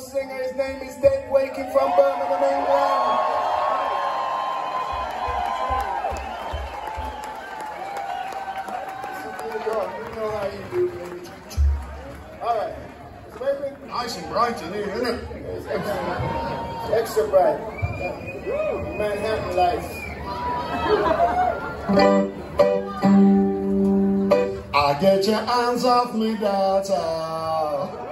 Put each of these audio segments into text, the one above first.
singer. His name is Dave Wakeling from Birmingham, England. All right. Nice and bright in here, isn't it? Extra, bright. Manhattan lights. I get your hands off me, daughter.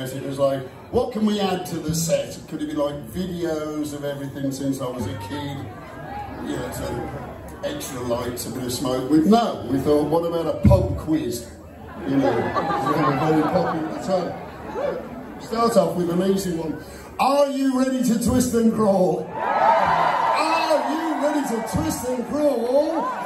It was like, what can we add to the set? Could it be like videos of everything since I was a kid? You know, so extra lights, a bit of smoke. We, no, we thought, what about a pub quiz? You know, very popular at the time. Start off with an easy one. Are you ready to twist and crawl? Are you ready to twist and crawl?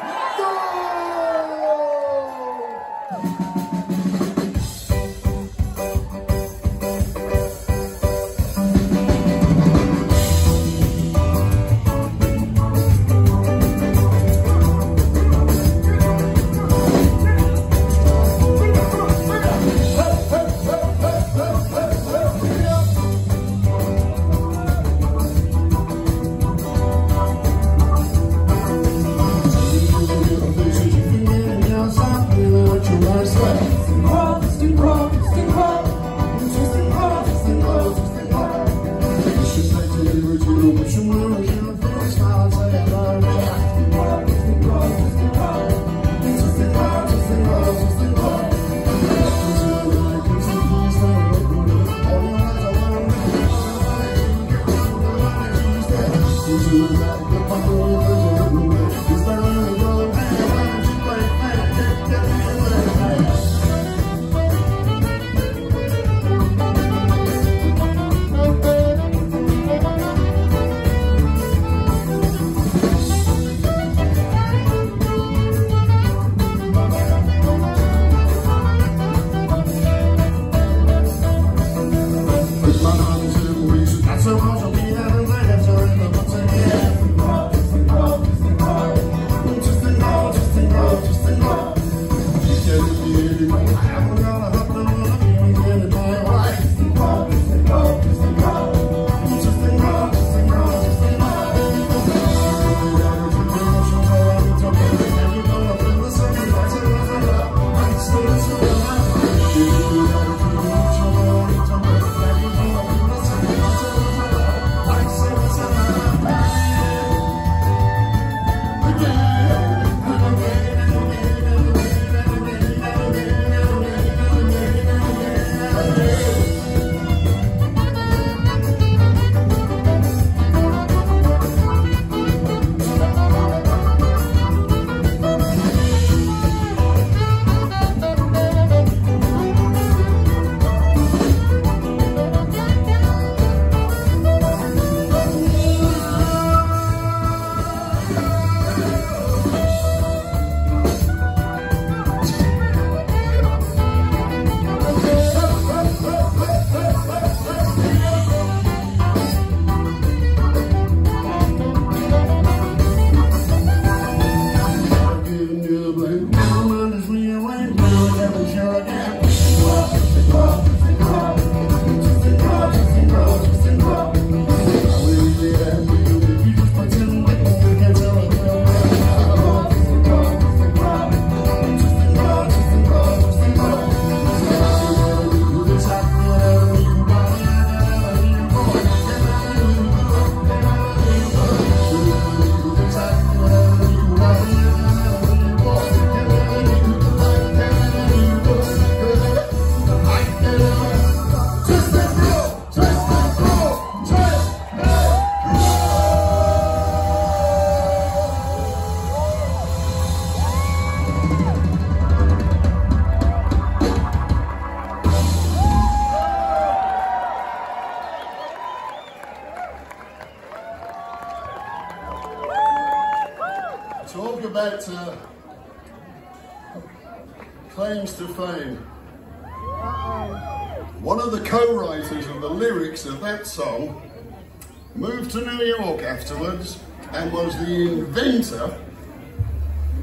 Afterwards and was the inventor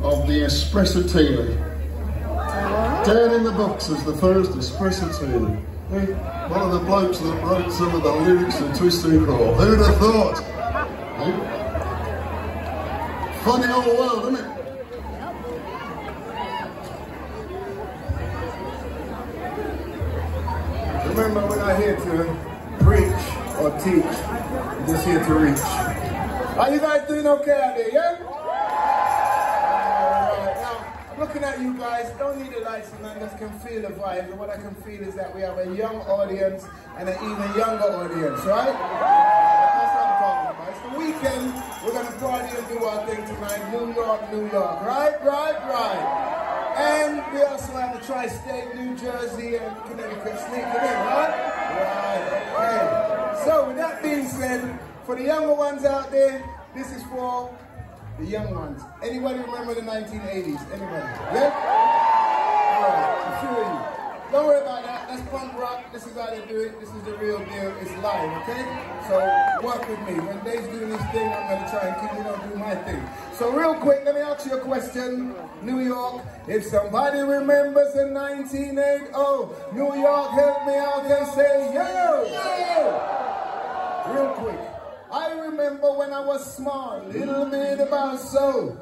of the espresso espressatini. Down in the books as the first espressatini. Eh? One of the blokes that wrote some of the lyrics of Twist and Crawl. Who'd have thought? Funny old world, isn't it? remember, we're not here to preach or teach. We're just here to reach. Are you guys doing okay out there, yeah? Alright, now, I'm looking at you guys, don't need the lights and I just can feel the vibe. And what I can feel is that we have a young audience and an even younger audience, right? That's what I'm talking about. It's the weekend, we're gonna party and do our thing tonight. New York, New York, right, right, right. And we also have the tri-state, New Jersey and Connecticut sneaking in, right? Right, okay. So with that being said, for the younger ones out there, this is for the young ones. Anybody remember the 1980s? Anybody? Yeah? Don't worry about that. That's punk rock. This is how they do it. This is the real deal. It's live, okay? So work with me. When Dave's doing his thing, I'm going to try and keep you know, do my thing. So real quick, let me ask you a question. New York, if somebody remembers in 1980, New York, help me out and say, yo! Yo! Real quick. I remember when I was small, little bit about so.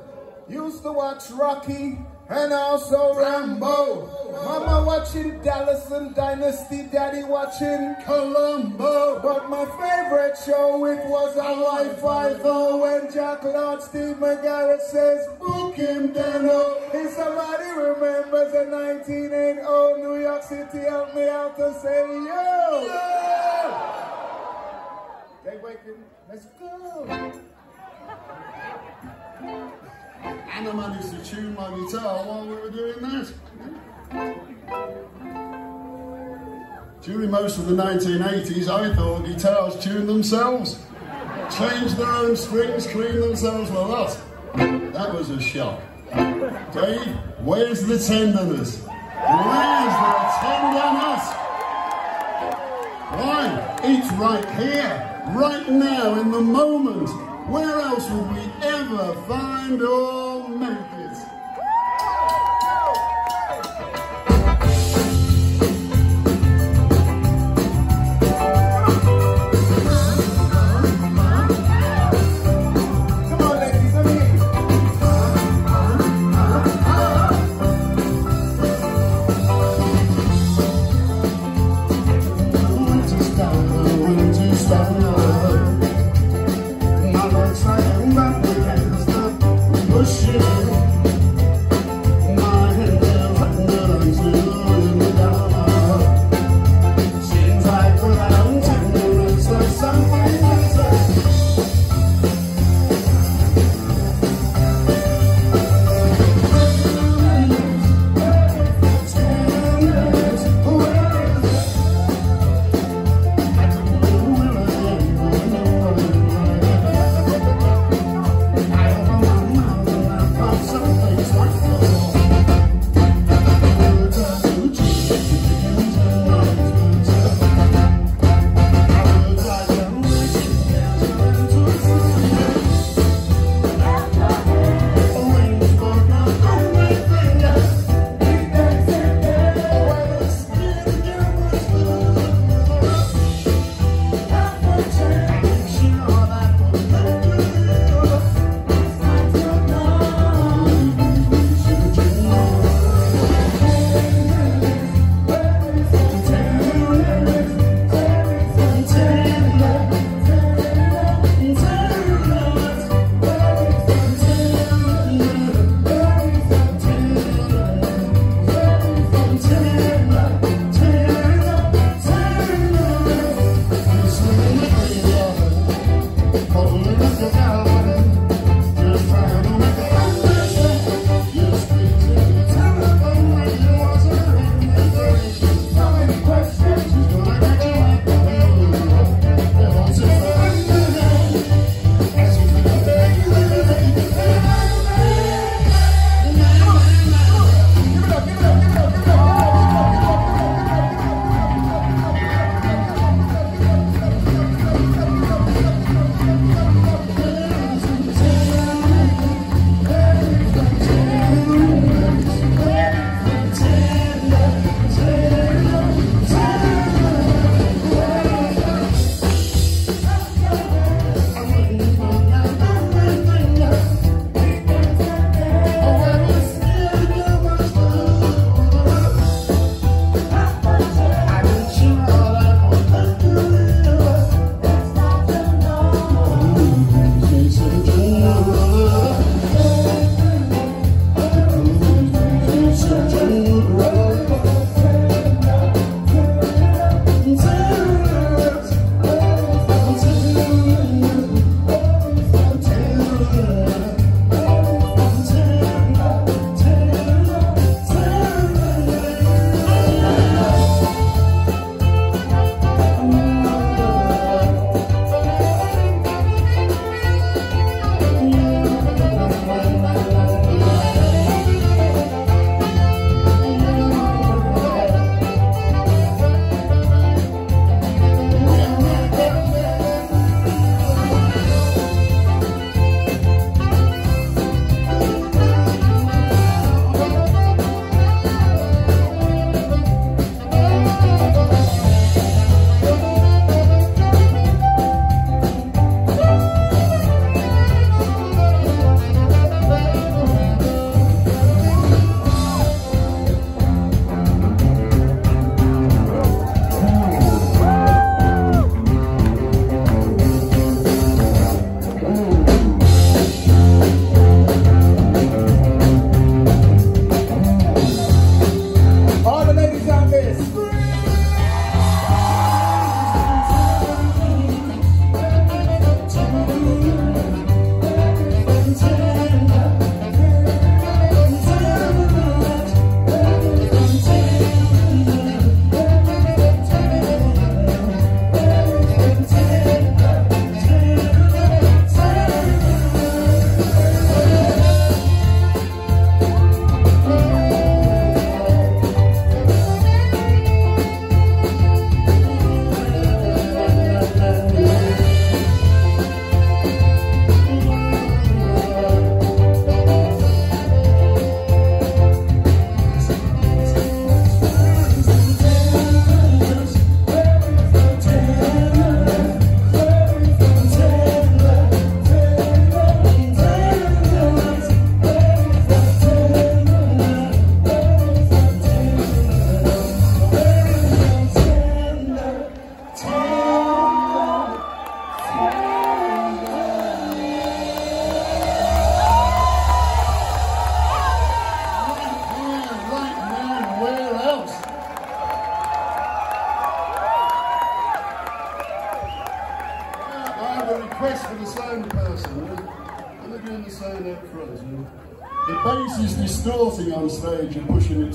Used to watch Rocky and also Rambo. Mama watching Dallas and Dynasty, Daddy watching Columbo. But my favorite show, it was Hawaii Five-O when Jack Lord Steve McGarrett says, book him Danno. If somebody remembers the 1980 New York City, help me out to say, yo! Dave Wakeling, let's go! And I managed to tune my guitar while we were doing that. During most of the 1980s, I thought guitars tuned themselves, changed their own strings, cleaned themselves a lot. That was a shock. Dave, where's the tenderness? Where's the tenderness? Why? It's right here, right now, in the moment. Where else would we ever find old Memphis?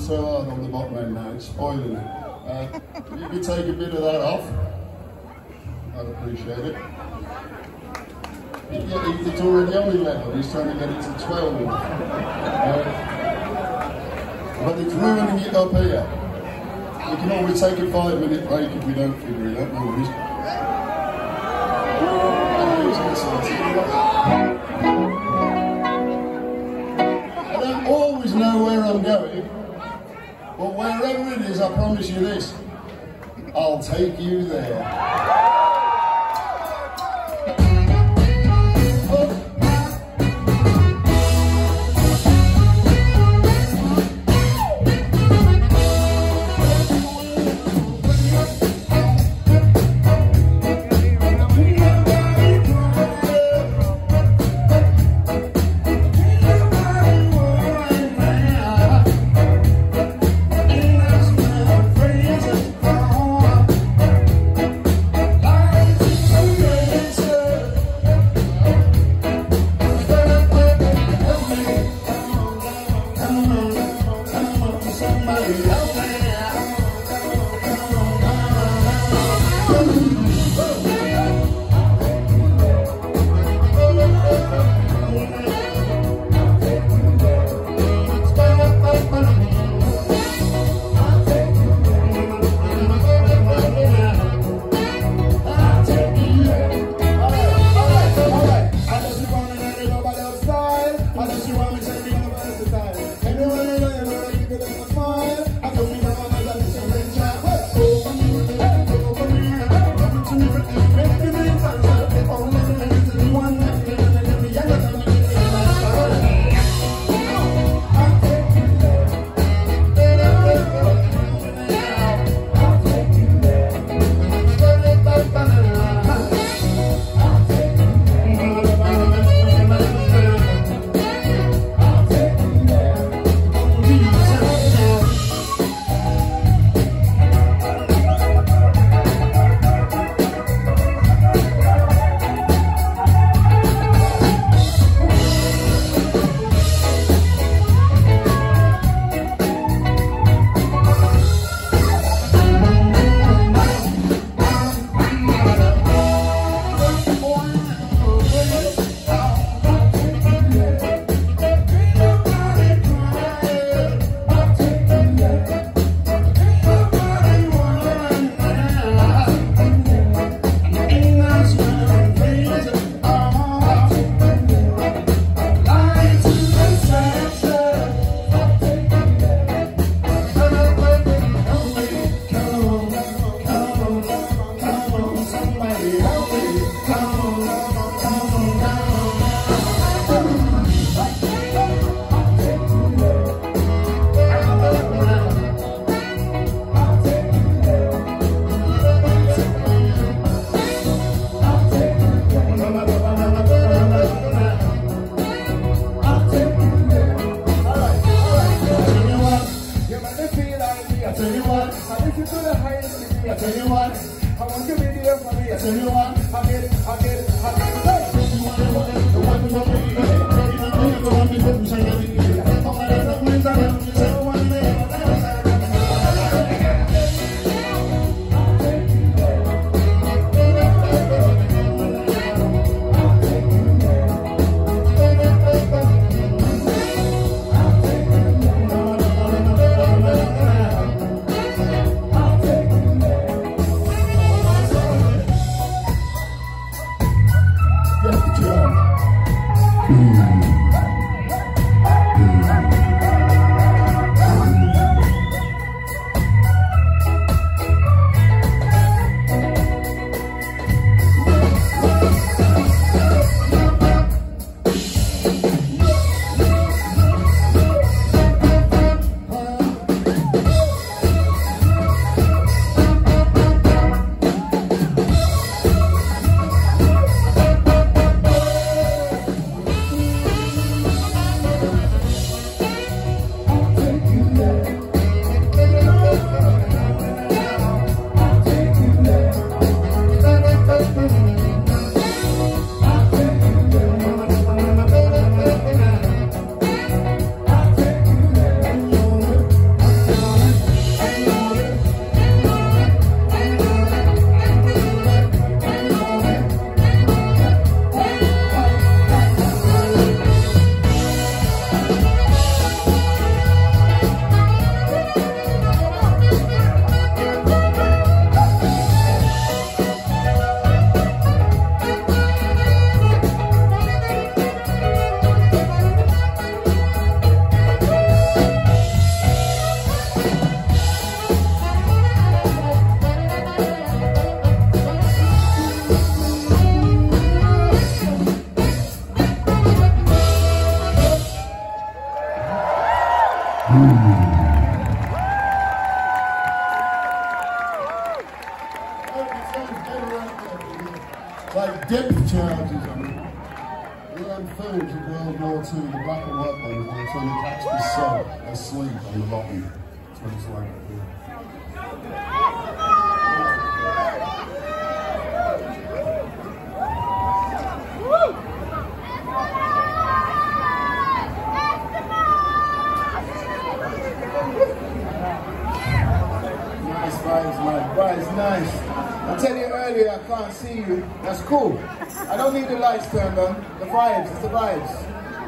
So on the bottom end now, it's spoiling it. Uh, you could take a bit of that off. I'd appreciate it. It's already on 11, he's trying to get it to 12. Uh, but it's ruining it up here. We can always take a five minute break if we don't figure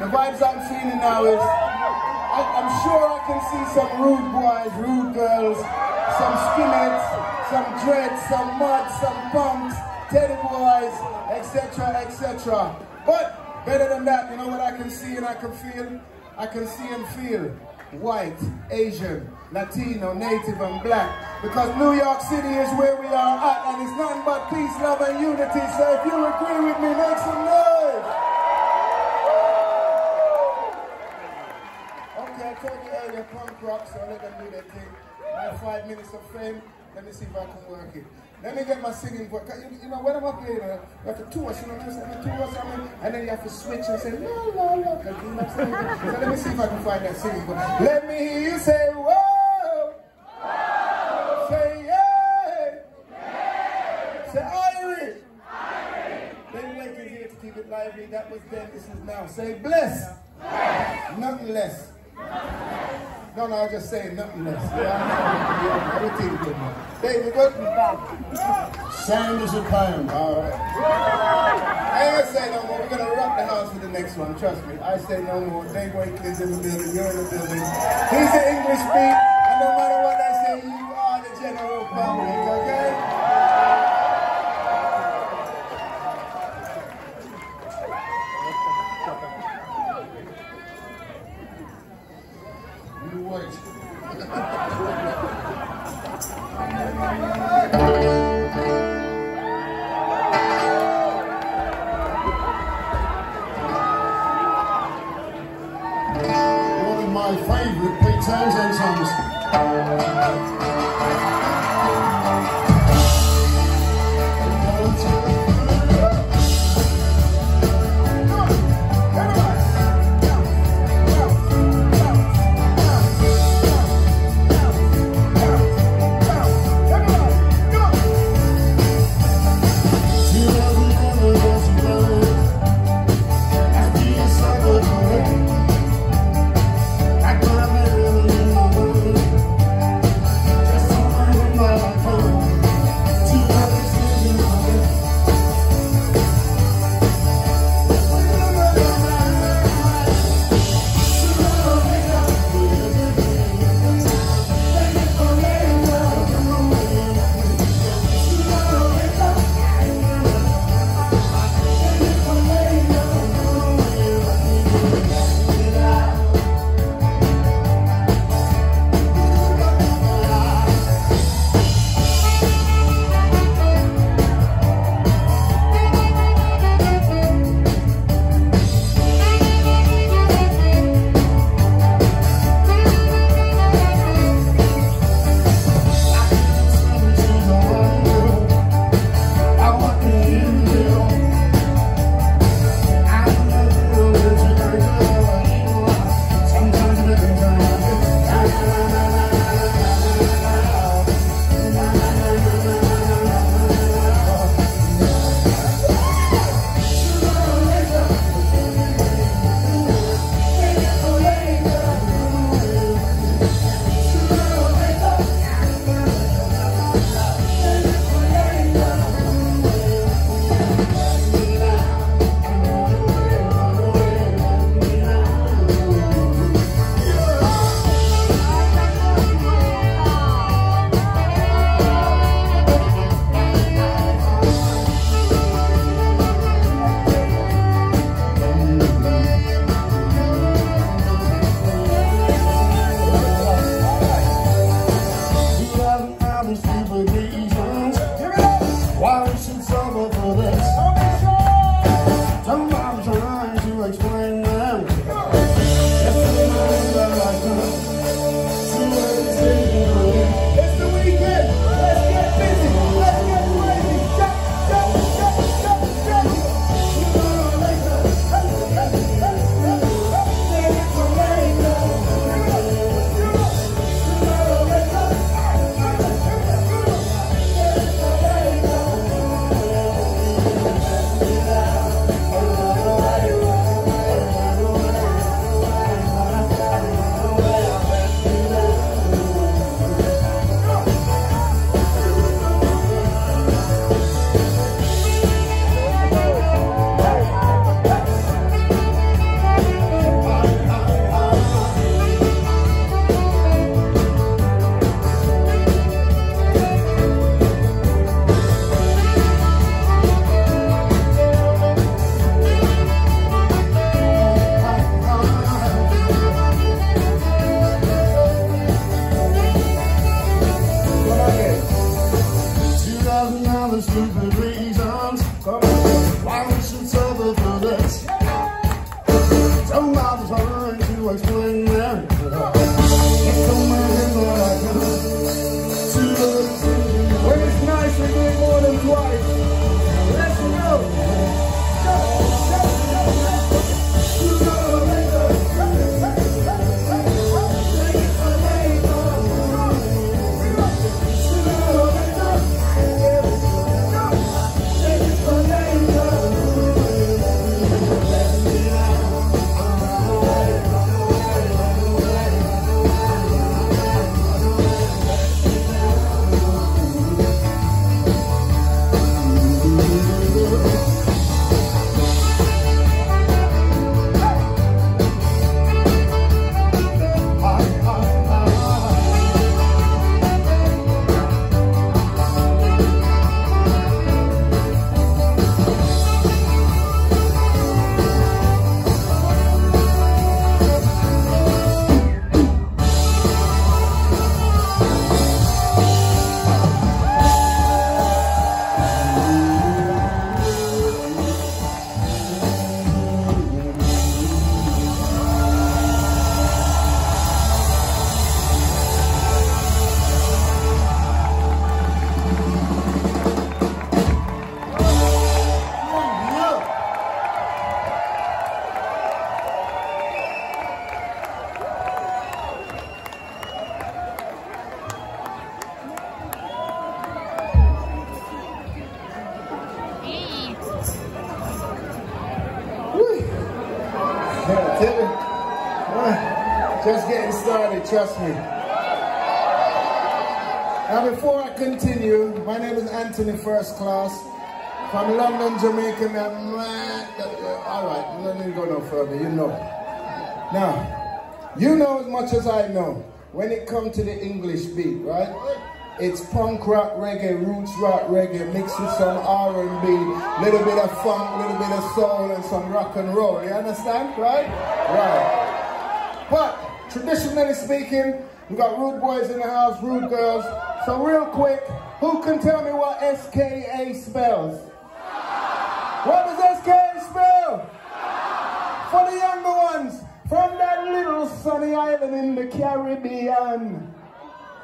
The vibes I'm feeling now is, I, I'm sure I can see some rude boys, rude girls, some skinheads, some dreads, some muds, some punks, teddy boys, etc., etc. But better than that, you know what I can see and I can feel? I can see and feel white, Asian, Latino, native and black. Because New York City is where we are at and it's nothing but peace, love and unity. So if you agree with me, make some noise. Okay, I told you rock, so let them do their thing. My five minutes of fame, let me see if I can work it. Let me get my singing voice. You, you know, when I'm up here, you, have to tour, you know, you have to tour something, and then you have to switch and say, la, la, la, like, you know what I'm saying? So let me see if I can find that singing voice. Let me hear you say, whoa! Say, Irish! Then Lake is here to keep it lively. That was then, this is now. Say, bless! Nothing less. No, no, I just saying nothing less. Yeah, everything good. David, good? Sound is a pound. All right. I ain't gonna say no more. We're gonna rock the house with the next one. Trust me. I say no more. Dave Wakeling's in the building. You're in the building. He's the English beat. And no matter what I say, you are the general public, okay? London, Jamaica. I'm, all right, need to go no further, you know. Now, you know as much as I know when it comes to the English beat, right? It's punk rock reggae, roots rock reggae, mixed with some R&B, little bit of funk, little bit of soul, and some rock and roll. You understand, right? Right. But traditionally speaking, we got rude boys in the house, rude girls. So real quick, who can tell me what SKA spells? For the younger ones, from that little sunny island in the Caribbean.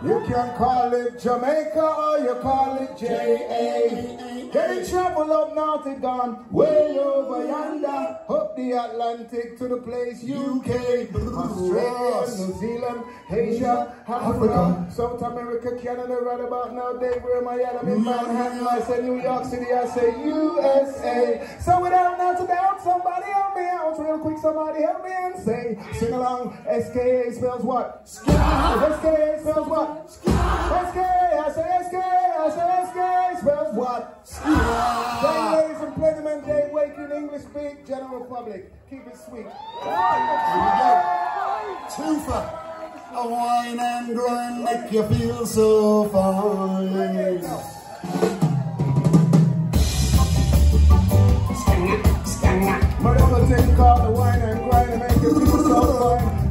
You can call it Jamaica or you call it J.A. In trouble up north, it gone way over yonder. Up the Atlantic to the place UK, Australia, New Zealand, Asia, Africa, South America, Canada, right about now, Daybreak, Miami, Manhattan, I say New York City, I say USA. So without not to somebody help me out real quick, somebody help me and say, sing along, SKA spells what? SKA spells what? SK, I say SK, I say SK, spells what? Ladies and gentlemen, Dave Wake English speak, general public. Keep it sweet. Twofer. A wine and grind make you feel so fine. But other thing called the wine and grind and make you feel so fine.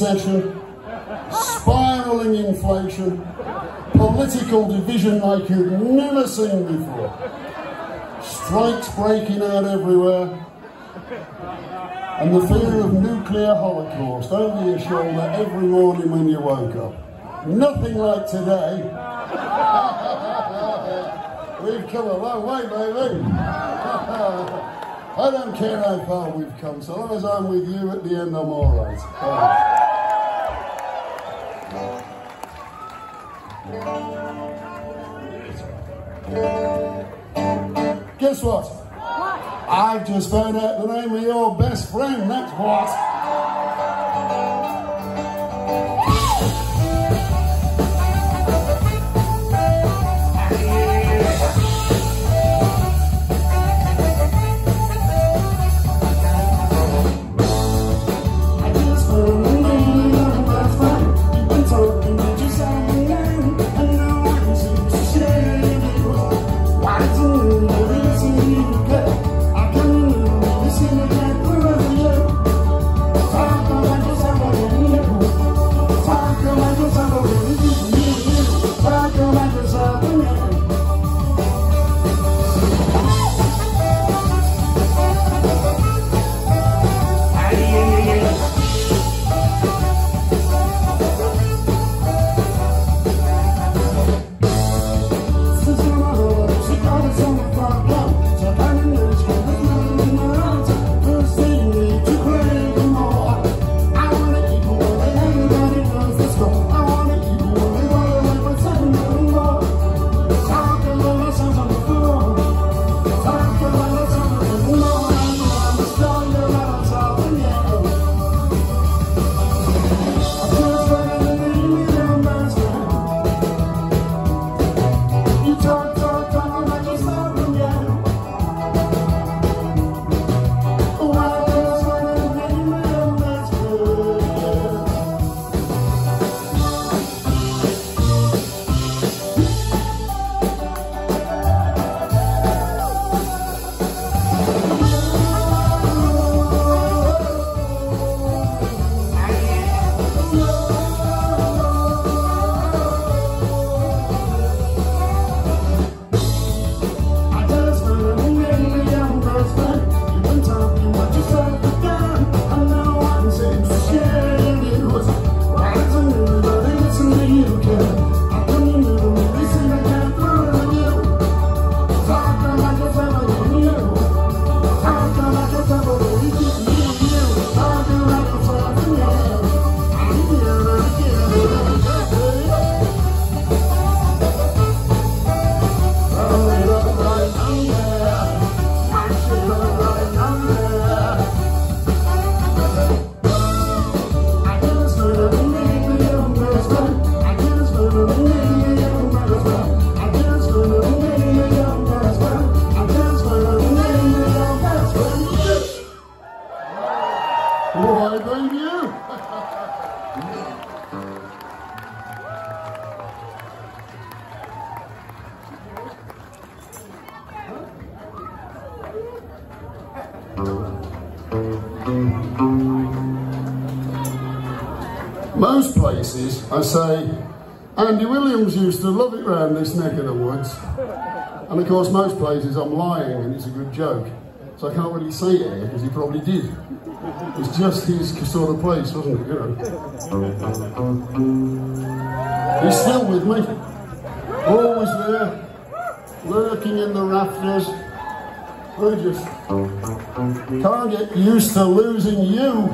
Recession, spiralling inflation, political division like you've never seen before, strikes breaking out everywhere, and the fear of nuclear holocaust over your shoulder every morning when you woke up. Nothing like today. We've come a long way, baby. I don't care how far we've come, so long as I'm with you at the end, I'm all right. Guess what? What? I've just found out the name of your best friend, that's what. I say, Andy Williams used to love it round this neck of the woods. And of course, most places I'm lying and it's a good joke. So I can't really say it because he probably did. It's just his sort of place, wasn't it? You know. He's still with me. Always there, lurking in the rafters. We just can't get used to losing you.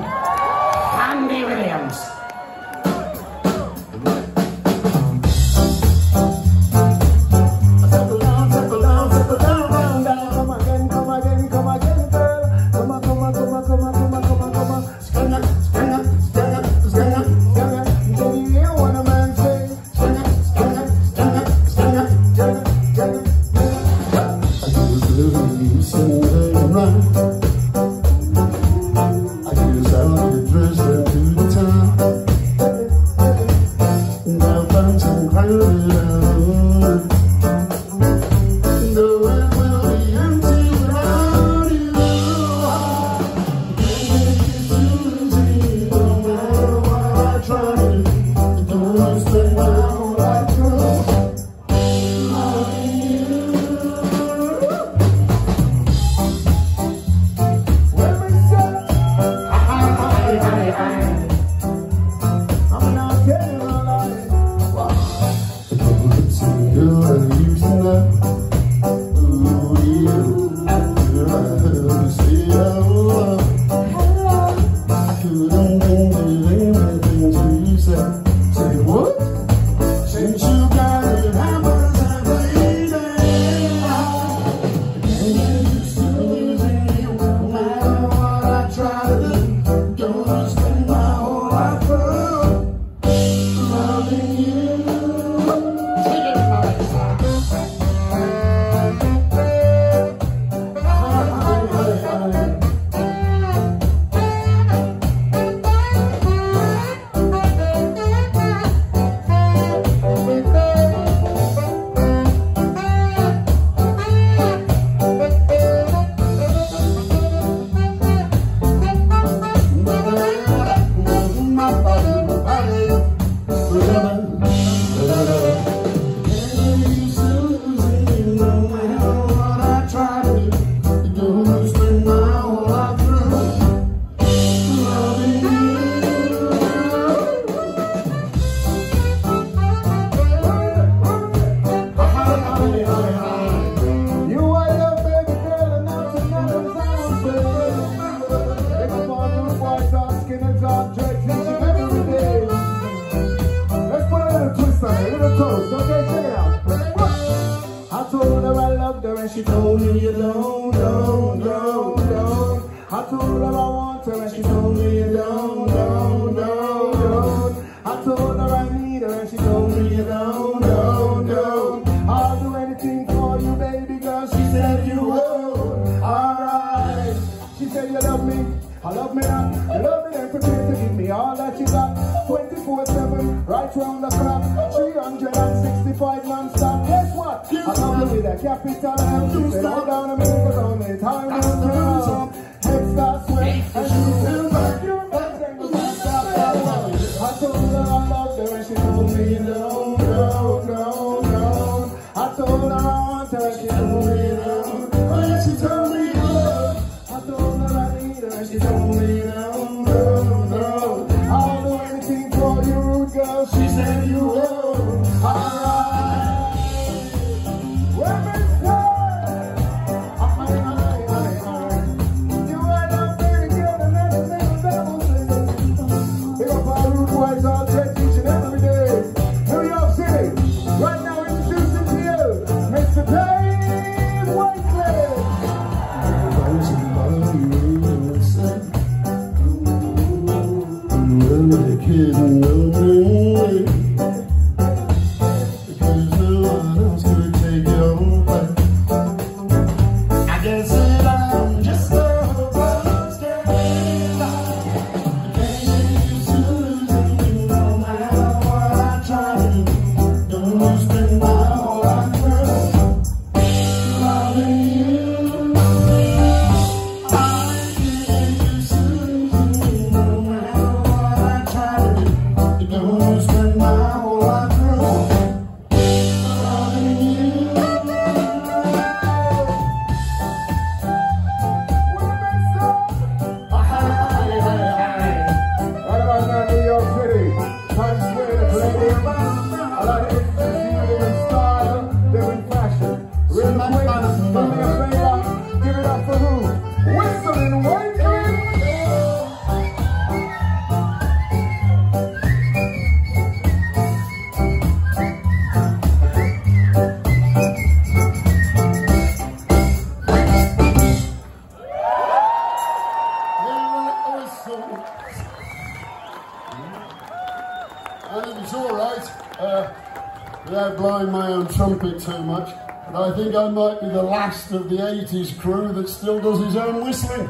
Think I might be the last of the 80s crew that still does his own whistling.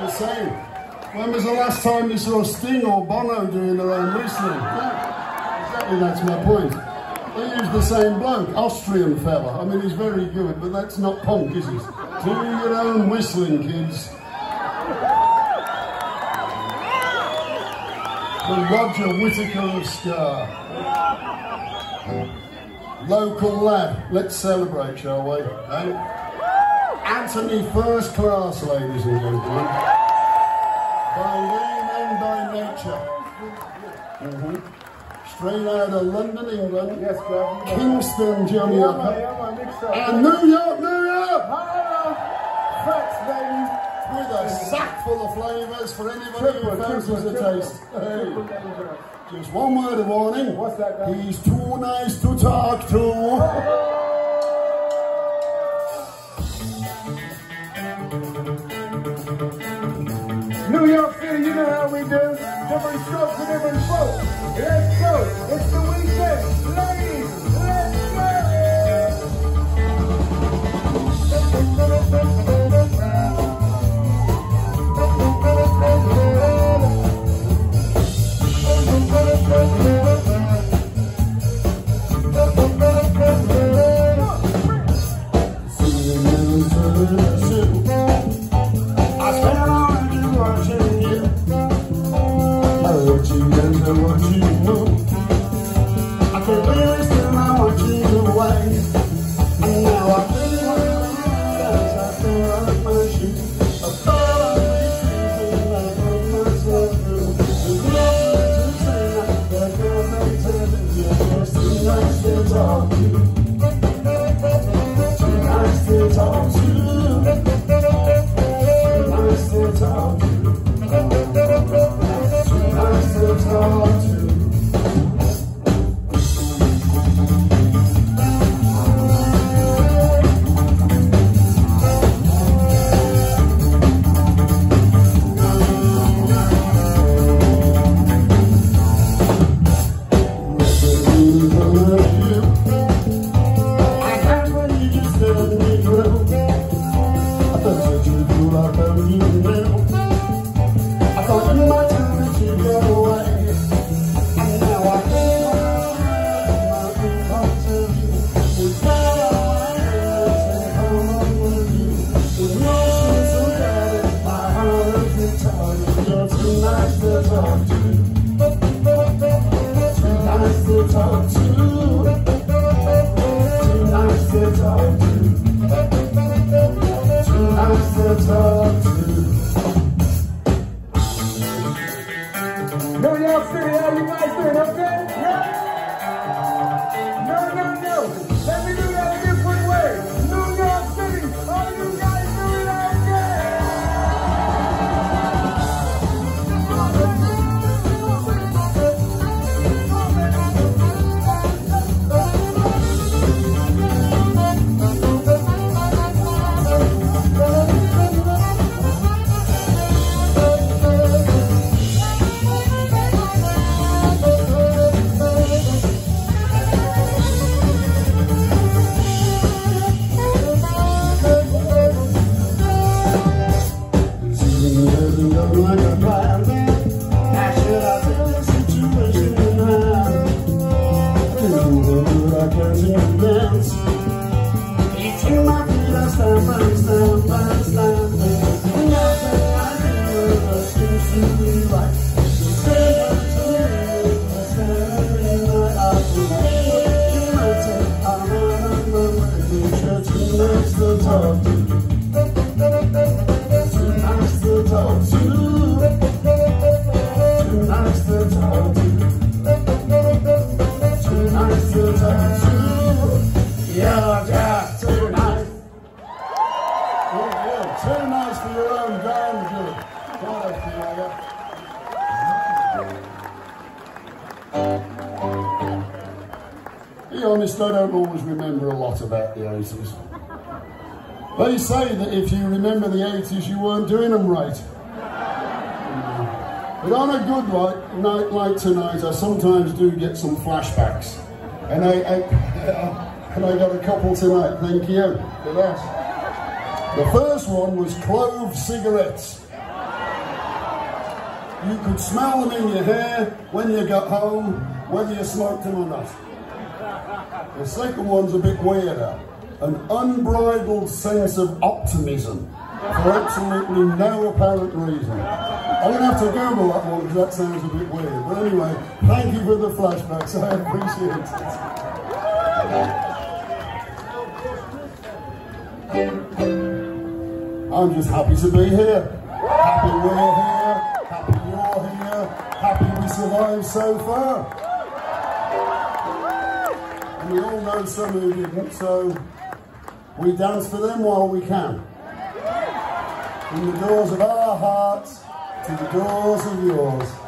Just saying. When was the last time you saw Sting or Bono doing their own whistling? Yeah, exactly, that's my point. They use the same bloke, Austrian fella. I mean, he's very good, but that's not punk, is it? Do your own whistling, kids. The Roger Whittaker of Ska. Local lad. Let's celebrate, shall we? Eh? Antonee First Class, ladies and gentlemen. By name and by nature. Mhm. Straight out of London, England. Yes, Gov. Kingston, Johnny Yeah, yeah, man, mix up. And New York, New York! Facts, baby. With a sack full of flavours for anybody who fancies a taste. Hey. Just one word of warning. What's that, guy? He's too nice to talk to. New York City, you know how we do. Different strokes for different folks. Let's go. It's the weekend. Ladies, honest, I don't always remember a lot about the 80s. They say that if you remember the 80s, you weren't doing them right. Mm. But on a good like, night like tonight, I sometimes do get some flashbacks. And I, I, and I got a couple tonight, thank you for that. The first one was clove cigarettes. You could smell them in your hair when you got home, whether you smoked them or not. The second one's a bit weirder. An unbridled sense of optimism for absolutely no apparent reason. I'm going to have to Google that one because that sounds a bit weird. But anyway, thank you for the flashbacks. I appreciate it. I'm just happy to be here. Happy we're here. Happy you're here. Happy we survived so far. We all know some who didn't, so we dance for them while we can. From the doors of our hearts to the doors of yours.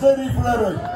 Like rock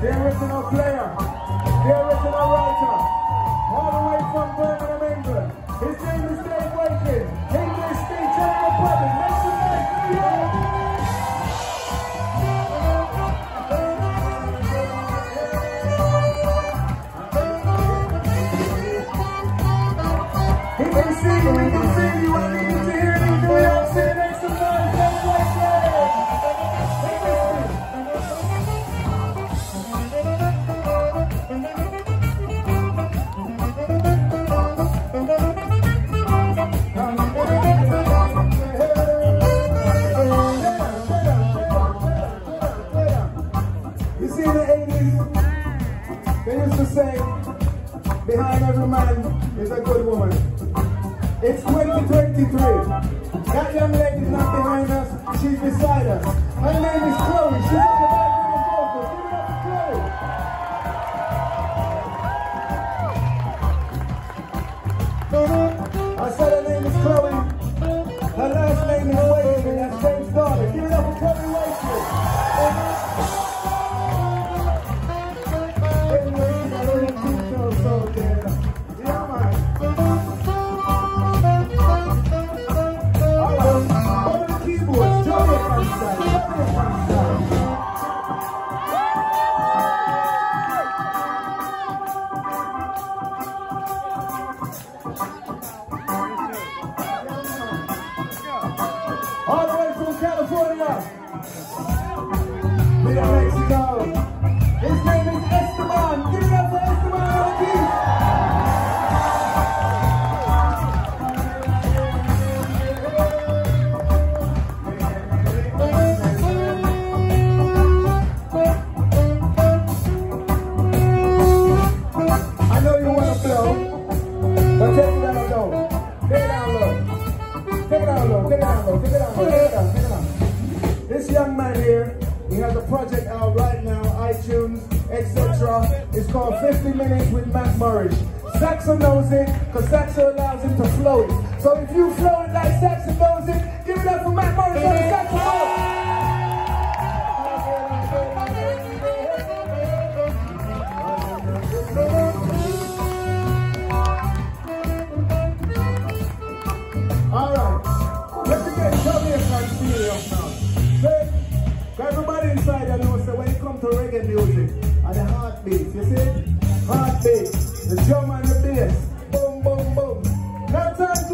the original player, the original writer, Brasil!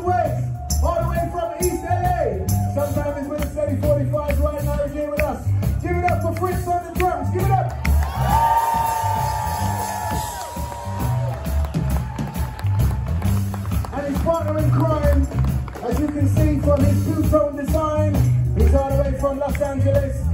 All the way from East LA. Sometimes it's with steady 45 right now is here with us. Give it up for Fritz on the drums. Give it up. and his partner in crime, as you can see from his two-tone design, he's all the way from Los Angeles,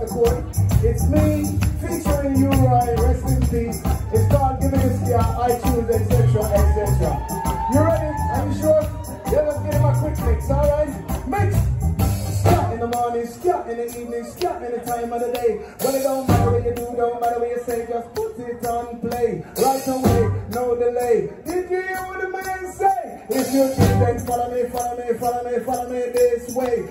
the. It's me featuring you, Roy. Rest in peace. It's called Give Me This Year, iTunes, etc., etc. You ready? Are you sure? Yeah, let's get him quick mix, alright? Mix! Scat in the morning, scat in the evening, scat in the time of the day. Well, it don't matter what you do, don't matter what you say, just put it on play. Right away, no delay. Did you hear what the man say? If you think, then follow me, follow me, follow me, follow me this way.